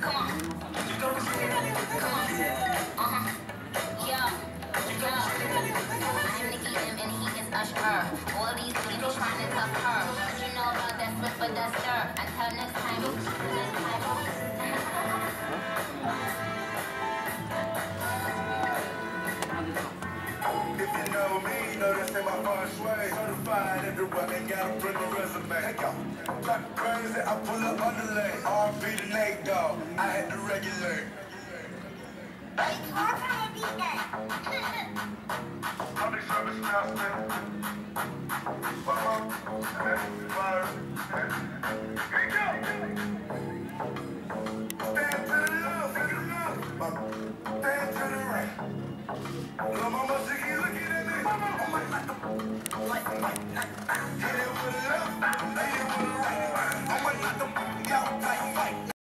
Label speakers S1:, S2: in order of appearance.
S1: Come on. Come on. Uh-huh. I'm Nicki and he is Usher. All these people trying to her. You know about that next time. Next time.
S2: if you know me, know my way. Certified everywhere, ain't got a printed resume. Hey, yo, crazy, I pull up underlay the night dog. I had to regulate. Public service announcement. Stand to the left. Stand to the right. Love Mama's keep looking at me.